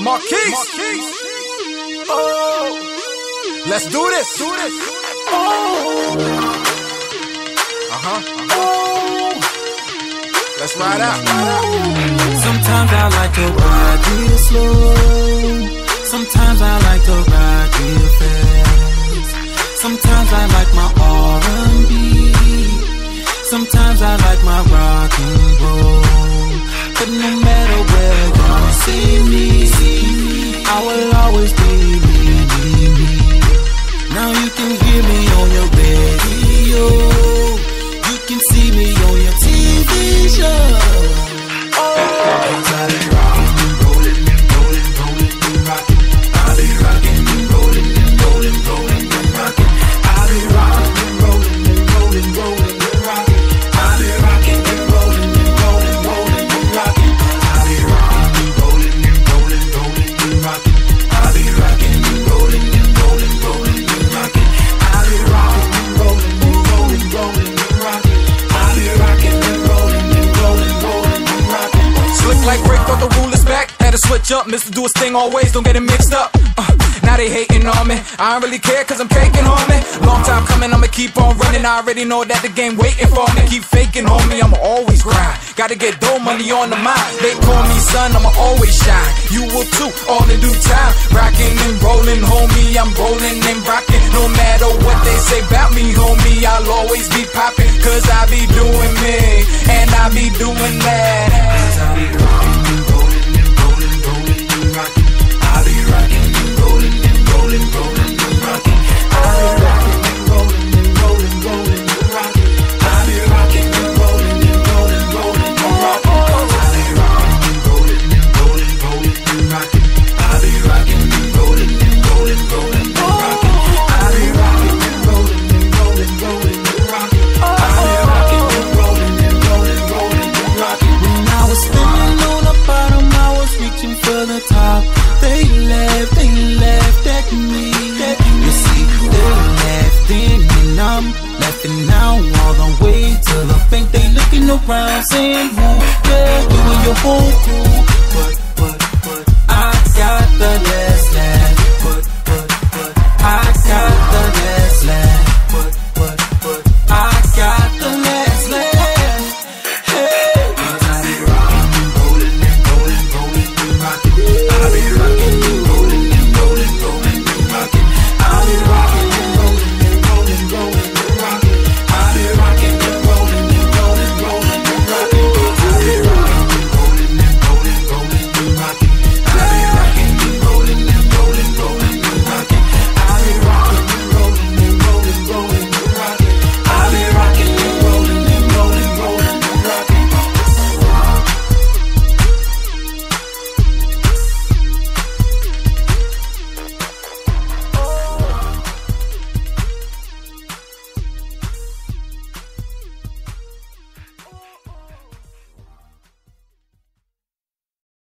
Marquise. Marquise. Oh. Let's do this. Do this. Oh. Uh-huh. Oh. Let's ride out. Sometimes I like to ride real slow. Sometimes I like to ride real fast. Sometimes I like my Now you can hear me on your radio. Like Rick, thought the rule back. Had to switch up, Mr. Do his thing always, don't get it mixed up. Uh, now they hating on me. I don't really care cause I'm caking on me. Long time coming, I'ma keep on running. I already know that the game waiting for me. Keep faking on me, I'ma always grind. Gotta get dough money on the mind. They call me son, I'ma always shine. You will too, all in due time. Rocking and rolling, homie. I'm rolling and rocking. No matter what they say about me, homie. I'll always be popping. Cause I be doing me. And I be doing that. You see, they laughed then, and I'm laughing now all the way to the bank. They looking around saying, Who? Yeah, you and your whole crew.